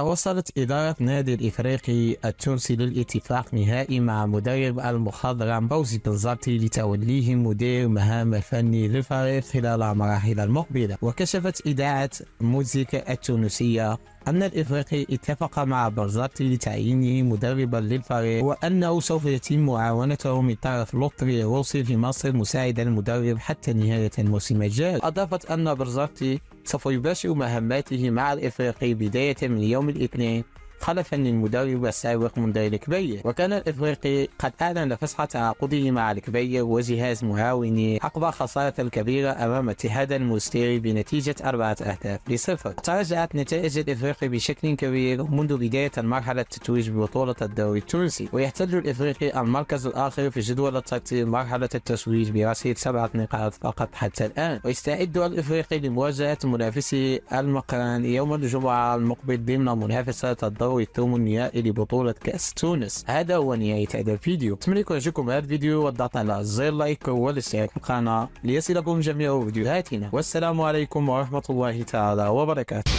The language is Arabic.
توصلت إدارة نادي الإفريقي التونسي للاتفاق نهائي مع مدرب المخضرم بوزي بنزرتي لتوليه مدير مهام الفني للفريق خلال المراحل المقبلة. وكشفت إذاعة موزيكا التونسية أن الإفريقي اتفق مع برزاتي لتعيينه مدربا للفريق وأنه سوف يتم معاونته من طرف لوتري روسي في مصر مساعدا المدرب حتى نهاية الموسم الجاري. أضافت أن برزاتي سوف يباشر مهماته مع الإفريقي بداية من يوم الاثنين. خلفا للمدرب السابق مندير الكبير. وكان الإفريقي قد أعلن فسخ تعاقده مع الكبير وجهاز معاونه عقب خسارة الكبيرة أمام اتحاد المستيري بنتيجة أربعة أهداف لصفر. تراجعت نتائج الإفريقي بشكل كبير منذ بداية المرحلة التتويج ببطولة الدوري التونسي. ويحتل الإفريقي المركز الآخر في جدول الترتيب مرحلة التتويج برصيد سبعة نقاط فقط حتى الآن. ويستعد الإفريقي لمواجهة منافسه المقران يوم الجمعة المقبل ضمن منافسة الدوري الدوري الثمانية لبطولة كأس تونس. هذا هو نهاية هذا الفيديو. أتمنى يكون عجبكم هذا الفيديو والضغط على زر لايك والاشتراك في القناة ليصلكم جميع فيديوهاتنا والسلام عليكم ورحمة الله تعالى وبركاته.